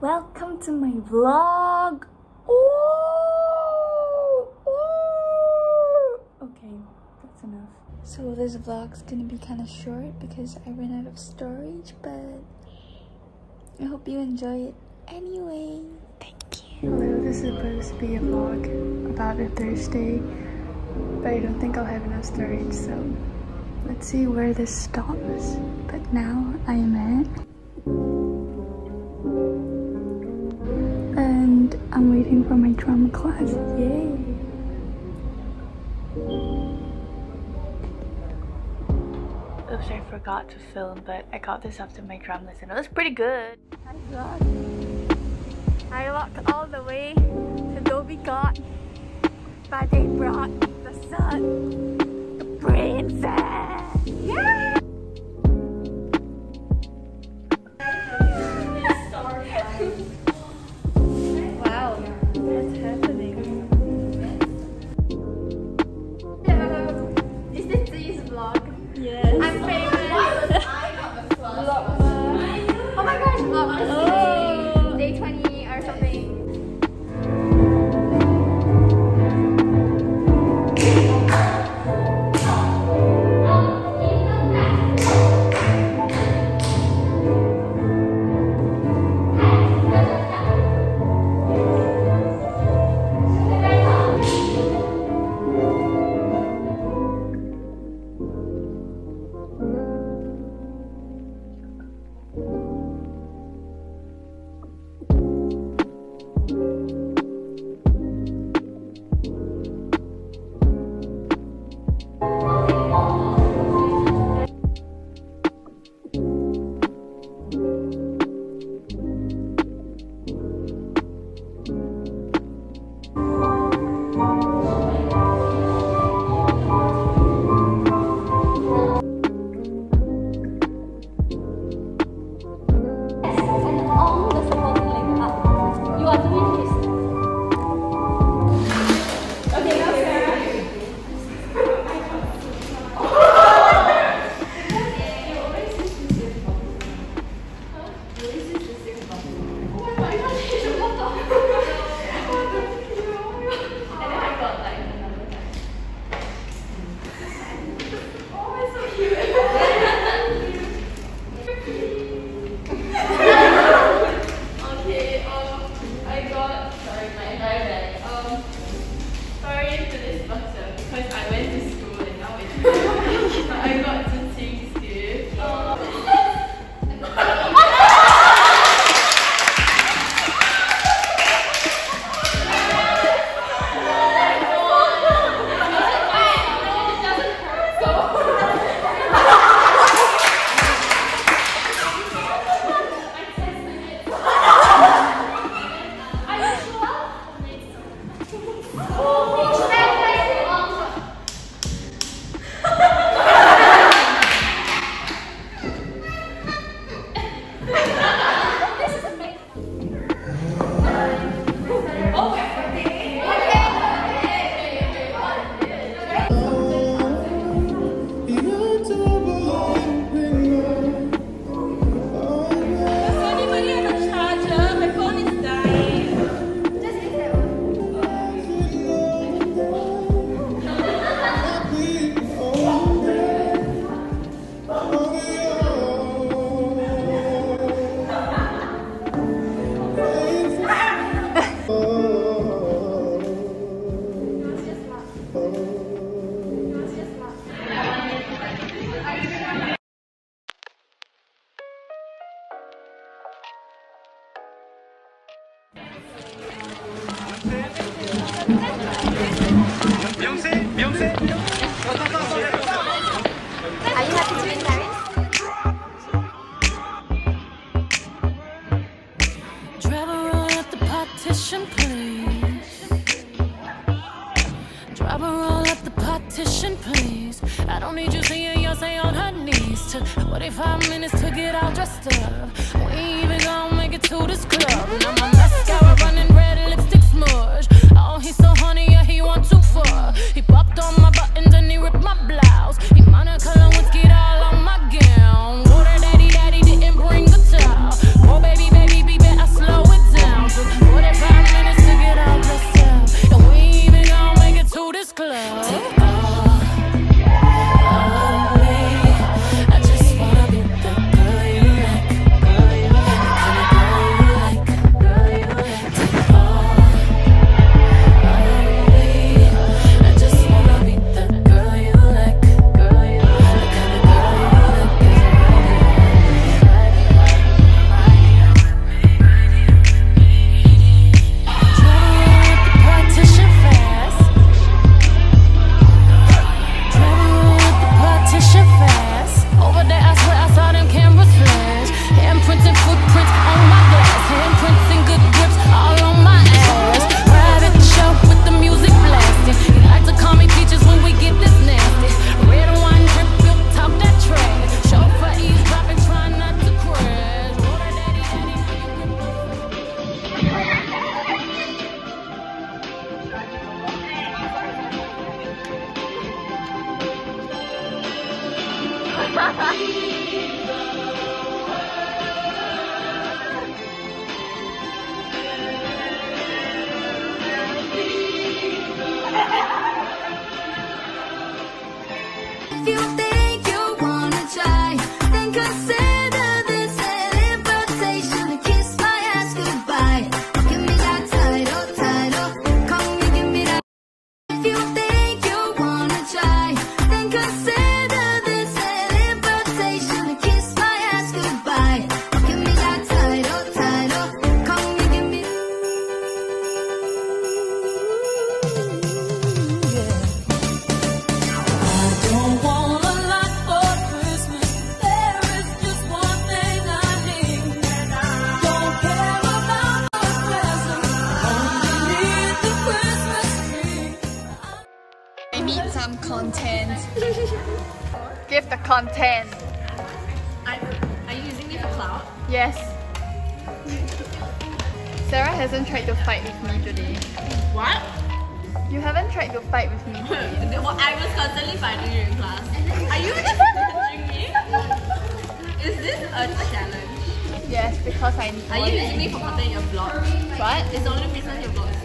Welcome to my vlog. Ooh, ooh. Okay, that's enough. So this vlog's gonna be kind of short because I ran out of storage, but I hope you enjoy it anyway. Thank you. Hello, this is supposed to be a vlog about a Thursday, but I don't think I'll have enough storage, so let's see where this stops. But now I am at I'm waiting for my drama class. Yay! Oops, I forgot to film, but I got this after my drum lesson. It was pretty good. Hi vlog. I walked all the way to Dhoby Ghat, but they brought the sun, the princess. Partition, please. Around at the partition, please. I don't need you seeing Beyonce on her knees. Took 45 minutes to get all dressed up. We even make it to this club. Now my mascara running red, lipstick smudge. Oh, he's so honey, yeah, he too far. He popped on my buttons and he ripped my blouse. He Monica you think Give the content. Are you using me for clout? Yes. Sarah hasn't tried to fight with me today. What? You haven't tried to fight with me today. I was constantly fighting you in class. Are you challenging me? Is this a challenge? Yes, because I Are you using me for content in your blog? What? It's the only reason your blog is